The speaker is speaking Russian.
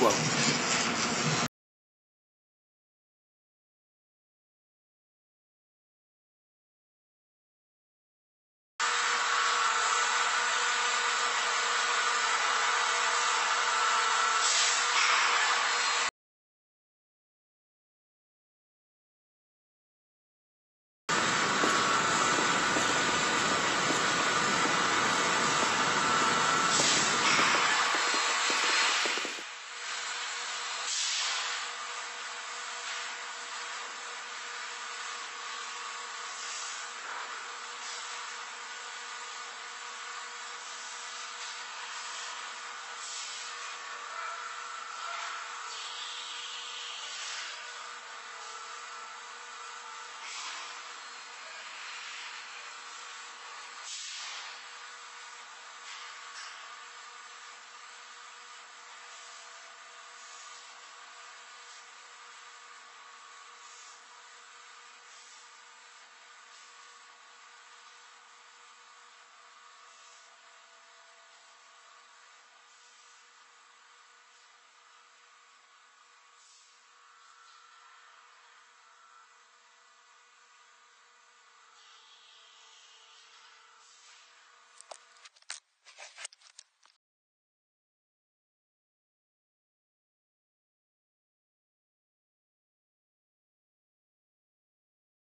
план.